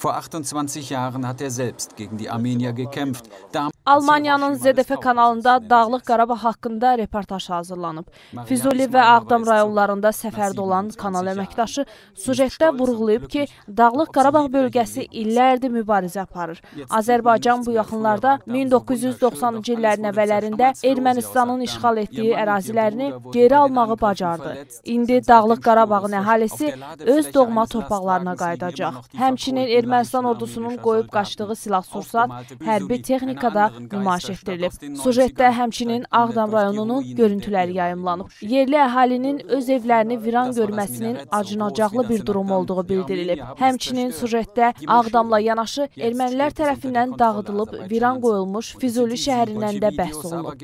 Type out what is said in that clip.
Vor 28 Jahren hat er selbst gegen die Armenier gekämpft. Damals Almaniyanın ZDF kanalında Dağlıq Qarabağ haqqında reportaj hazırlanıb. Füzuli və Ağdam rayonlarında səfərdə olan kanal əməkdaşı sujetdə vurğulayıb ki, Dağlıq Qarabağ bölgəsi illərdir mübarizə aparır. Azərbaycan bu yaxınlarda 1990-cı illərin əvvəllərində Ermənistanın işğal etdiyi ərazilərini geri almağı bacardı. İndi Dağlıq Qarabağın əhalisi öz doğma torpaqlarına qayıdacaq. Həmçinin Ermənistan ordusunun qoyub qaçdığı silah-sursat, hərbi texnika da nümayiş etdirilib. Sujetdə həmçinin Ağdam rayonunun görüntüləri yayımlanıb. Yerli əhalinin öz evlərini viran görməsinin acınacaqlı bir durum olduğu bildirilib. Həmçinin sujetdə Ağdamla yanaşı ermənilər tərəfindən dağıdılıb viran qoyulmuş Füzuli şəhərindən də bəhs olunub.